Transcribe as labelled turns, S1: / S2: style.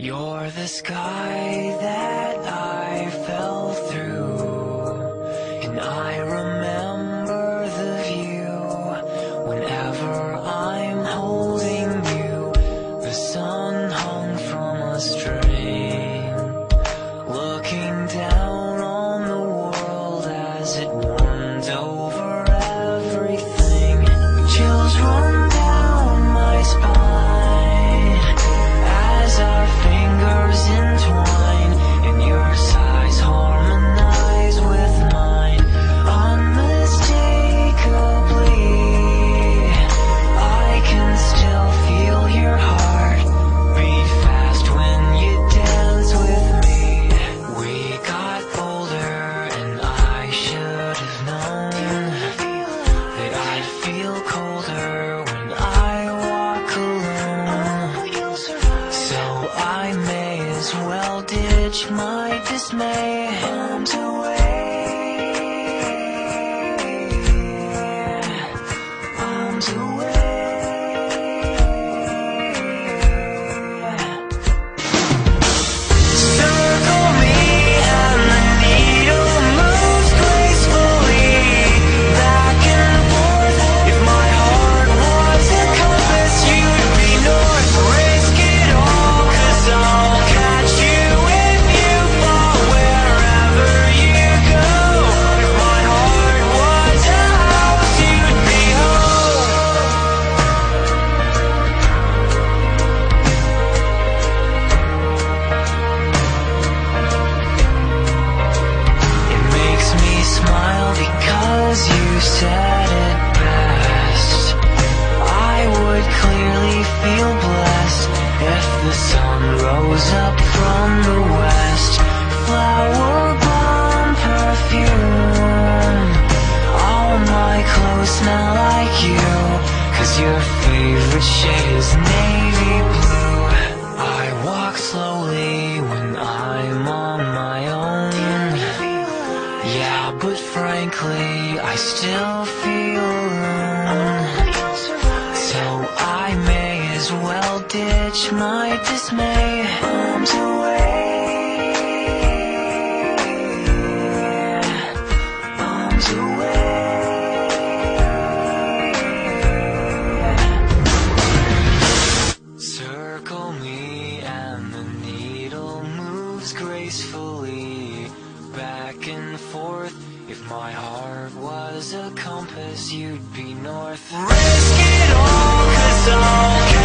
S1: You're the sky that dismay. Up from the west. Flower bomb perfume. All my clothes smell like your favorite shade is navy blue. I walk slowly when I'm on my own. Yeah, but frankly, I still feel alone. So I may as well ditch my dismay. Arms away. Arms away. Circle me and the needle moves gracefully back and forth. If my heart was a compass, you'd be north. Risk it all, cause I'll